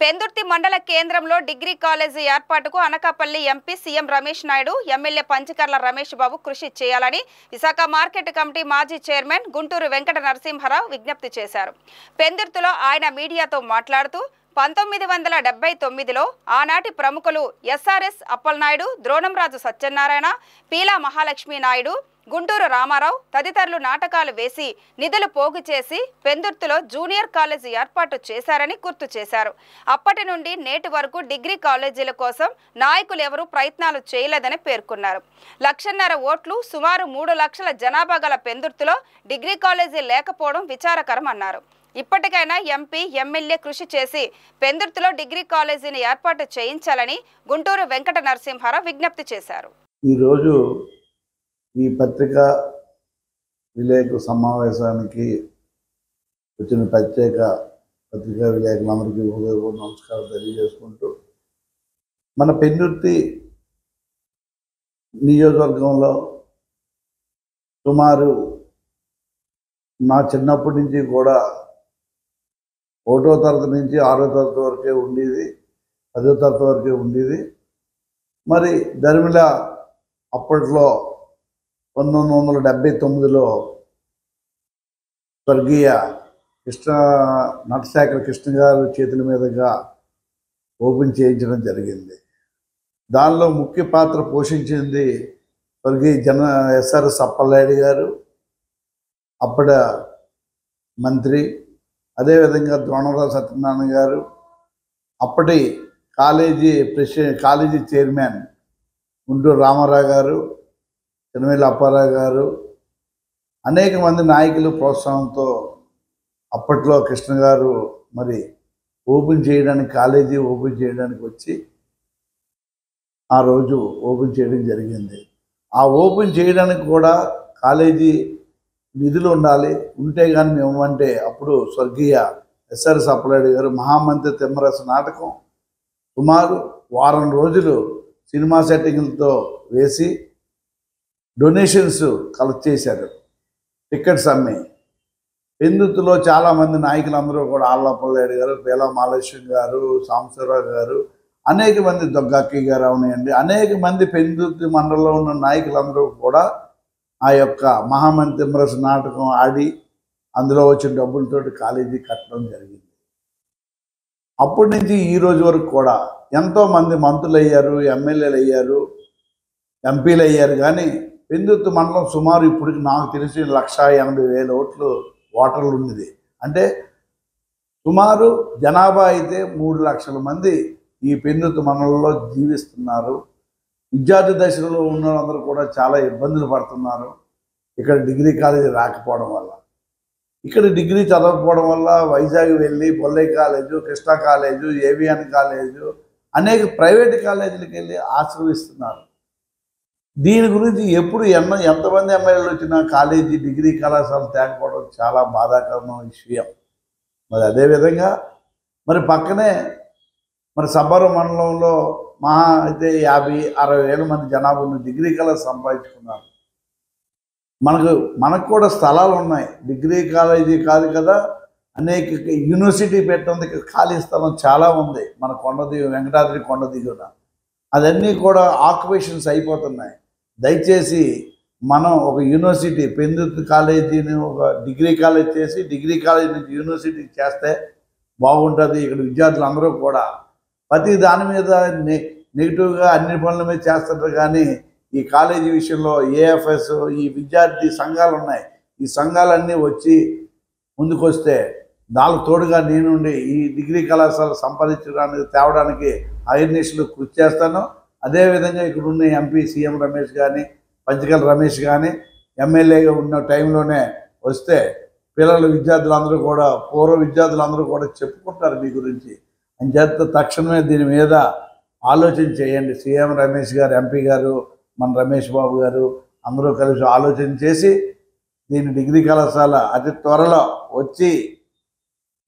పెందుర్తి మండల కేంద్రంలో degree college ఏర్పాటుకు Anakapalli MP CM Ramesh Naidu MLA Panchakarla Ramesh Babu కృషి చేయాలని విశాఖ మార్కెట్ కమిటీ మాజీ చైర్మన్ గుంటూరు వెంకట నరసింహారావు విజ్ఞప్తి చేశారు. పెందుర్తిలో ఆయన మీడియాతో మాట్లాడుతూ పంతొమ్మిది వందల డెబ్బై తొమ్మిదిలో ఆనాటి ప్రముఖులు ఎస్ఆర్ఎస్ అప్పలనాయుడు ద్రోణంరాజు సత్యనారాయణ పీలా మహాలక్ష్మి నాయుడు గుంటూరు రామారావు తదితరులు నాటకాలు వేసి నిధులు పోగు చేసి పెందుర్తిలో జూనియర్ కాలేజీ ఏర్పాటు చేశారని గుర్తు చేశారు. అప్పటి నుండి నేటి వరకు డిగ్రీ కాలేజీల కోసం నాయకులు ఎవరూ ప్రయత్నాలు చేయలేదని పేర్కొన్నారు. లక్షన్నర ఓట్లు సుమారు మూడు లక్షల జనాభా గల పెందుర్తిలో డిగ్రీ కాలేజీ లేకపోవడం విచారకరం అన్నారు ఇప్పటికైనా ఎంపీ ఎమ్మెల్యే కృషి చేసి పెందుర్తిలో డిగ్రీ కాలేజీని ఏర్పాటు చేయించాలని గుంటూరు వెంకట నరసింహారావు విజ్ఞప్తి చేశారు. ఈరోజు ఈ పత్రికా విలేకరు సమావేశానికి వచ్చిన ప్రత్యేక పత్రికా విలేకరులందరికీ హృదయపూర్వక నమస్కారం తెలియజేసుకుంటూ మన పెన్నుర్తి నియోజకవర్గంలో సుమారు నా చిన్నప్పటి నుంచి కూడా ఒకటో తరగతి నుంచి ఆరో తరగతి వరకే ఉండేది పదో తరగతి వరకే ఉండేది. మరి ధర్మిల అప్పట్లో పంతొమ్మిది వందల డెబ్బై తొమ్మిదిలో స్వర్గీయ కృష్ణ నటశేఖర కృష్ణ గారు చేతుల మీదుగా ఓపెన్ చేయించడం జరిగింది. దానిలో ముఖ్య పాత్ర పోషించింది స్వర్గీయ జన ఎస్ఆర్ఎస్ అప్పలనాయుడు గారు అప్పటి మంత్రి అదేవిధంగా ద్రోణరావు సత్యనారాయణ గారు అప్పటి college president college chairman Guntur Ramarao గారు చినవేలి అప్పారావు గారు అనేక మంది నాయకులు ప్రోత్సాహంతో అప్పట్లో కృష్ణ గారు మరి ఓపెన్ చేయడానికి కాలేజీ ఓపెన్ చేయడానికి వచ్చి ఆ రోజు ఓపెన్ చేయడం జరిగింది. ఆ ఓపెన్ చేయడానికి కూడా కాలేజీ నిధులు ఉండాలి. ఉంటే కానీ మేము అంటే అప్పుడు స్వర్గీయ ఎస్ఆర్ సప్పలాడి గారు మహామంత్రి తిమ్మరస నాటకం సుమారు వారం రోజులు సినిమా సెట్టింగ్లతో వేసి డొనేషన్స్ కలెక్ట్ చేశారు. టికెట్స్ అమ్మి. పెందుతులో చాలామంది నాయకులందరూ కూడా ఆళ్ళపల్లాడు గారు పేలా మాలేశ్వరం గారు సాంబశివరావు గారు అనేక మంది దొగ్గక్కి గారు అవునాయండి. అనేక మంది పెందుర్తి మండలంలో ఉన్న నాయకులందరూ కూడా ఆ యొక్క మహామంత్రి నాటకం ఆడి అందులో వచ్చిన డబ్బులతోటి కాలేజీ కట్టడం జరిగింది. అప్పటి నుంచి ఈ రోజు వరకు కూడా ఎంతో మంది మంత్రులు అయ్యారు ఎమ్మెల్యేలు అయ్యారు ఎంపీలు అయ్యారు కానీ పెందుర్తి మండలం సుమారు ఇప్పటికి నాకు తెలిసి లక్ష ఎనభై వేల ఓట్లు ఓటర్లు ఉన్నది. అంటే సుమారు జనాభా అయితే మూడు లక్షల మంది ఈ పెందుర్తి మండలంలో జీవిస్తున్నారు. విద్యార్థి దశలో ఉన్న వాళ్ళందరూ కూడా చాలా ఇబ్బందులు పడుతున్నారు. ఇక్కడ డిగ్రీ కాలేజీ రాకపోవడం వల్ల. ఇక్కడ డిగ్రీ చదవకపోవడం వల్ల వైజాగ్ వెళ్ళి Bollai college Krishna college AVN college అనేక ప్రైవేట్ కాలేజీలకు వెళ్ళి ఆశ్రమిస్తున్నారు దీని గురించి ఎప్పుడు ఎన్న ఎంతమంది ఎమ్మెల్యేలు వచ్చినా కాలేజీ డిగ్రీ కళాశాల తేకపోవడం చాలా బాధాకరమైన విషయం. మరి అదేవిధంగా మరి పక్కనే మరి సబ్బరం మండలంలో మహా అయితే యాభై అరవై వేల మంది జనాభా ఉన్న డిగ్రీ కాలేజ్ సంపాదించుకున్నారు. మనకు మనకు కూడా స్థలాలు ఉన్నాయి. డిగ్రీ కాలేజీ కాదు కదా. అనేక యూనివర్సిటీ పెట్టేందుకు ఖాళీ స్థలం చాలా ఉంది. మన కొండ వెంకటాద్రి కొండ. దిగున అదన్నీ కూడా ఆక్యుపేషన్స్ అయిపోతున్నాయి. దయచేసి మనం ఒక యూనివర్సిటీ పెందుర్తి కాలేజీని ఒక డిగ్రీ కాలేజ్ చేసి డిగ్రీ కాలేజ్ నుంచి యూనివర్సిటీ చేస్తే బాగుంటుంది. ఇక్కడ విద్యార్థులు అందరూ కూడా ప్రతి దాని మీద నె నెగిటివ్గా అన్ని పనుల మీద చేస్తుంటారు కానీ ఈ కాలేజీ విషయంలో ఏఎఫ్ఎస్ ఈ విద్యార్థి సంఘాలు ఉన్నాయి. ఈ సంఘాలన్నీ వచ్చి ముందుకొస్తే దానికి తోడుగా నేనుండి ఈ డిగ్రీ కళాశాల సంపాదించడానికి తేవడానికి అహిర్నిషులు కృషి చేస్తాను. అదేవిధంగా ఇక్కడ ఉన్న ఎంపీ సీఎం రమేష్ కానీ పంచకల్ రమేష్ కానీ ఎమ్మెల్యేగా ఉన్న టైంలోనే వస్తే పిల్లల విద్యార్థులందరూ కూడా పూర్వ విద్యార్థులందరూ కూడా చెప్పుకుంటారు మీ గురించి. అని తక్షణమే దీని మీద ఆలోచన చేయండి. సీఎం రమేష్ గారు ఎంపీ గారు మన రమేష్ బాబు గారు అందరూ కలిసి ఆలోచన చేసి దీని డిగ్రీ కళాశాల అతి త్వరలో వచ్చి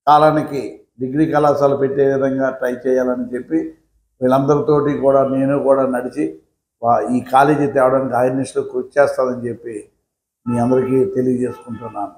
కాలానికి డిగ్రీ కళాశాల పెట్టే విధంగా ట్రై చేయాలని చెప్పి వీళ్ళందరితోటి కూడా నేను కూడా నడిచి ఈ కాలేజీ తేవడానికి ఆయనిస్టులు కృషి చేస్తానని చెప్పి మీ అందరికీ తెలియజేసుకుంటున్నాను.